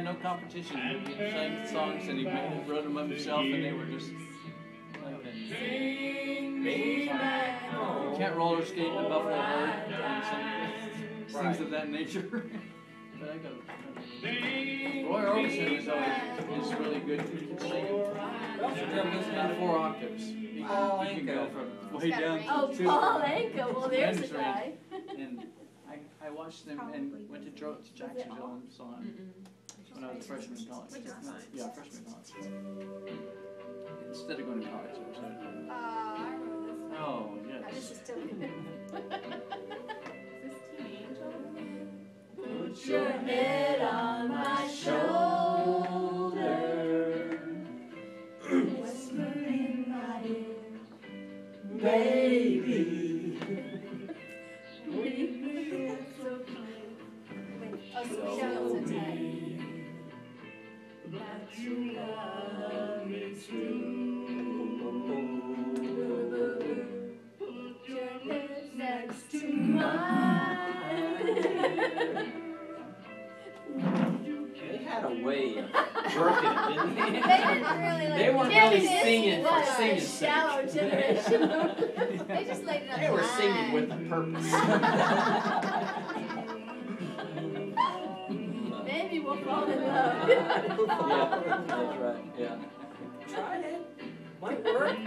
had no competition. He sang songs and he made- wrote them himself, and they were just like that. You can't roller skate in a buffalo herd and some things of that nature. but I got. Roy Orbison is always is really good. He can sing it. about four octaves. He Paul can, he can go Anka. from way down Oh, to two. Paul Anka, well, there's a guy. And I, I watched them and went to, Dro- to Jacksonville and saw him when I was a freshman in college. Which is nice. Yeah, freshman in college. Instead of going to college, I was at Uh, I remember this one. Oh, I yes. just still. Is this Teen Angel? Put your head on my shoulder, whisper in my ear, baby. That you love me true. Put your head next to mine. They had a way of working didn't They they? didn't really like. They weren't really singing for sake. Shallow generation. They just laid it on They were singing with a purpose. We'll fall in love. Yeah, that's right, yeah. Try it, might work.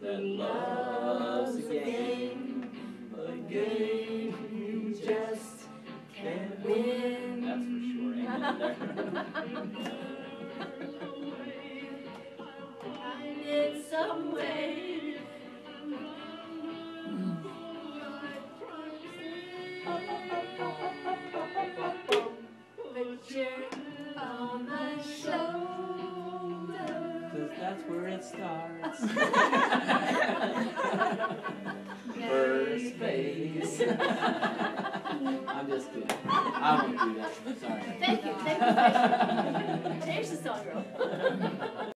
That love's a game, a game you just can't win. That's for sure, it there? Find it some way. That's where it starts. First base. I'm just kidding. I won't do that, sorry. Thank you, thank you. There's the song girl.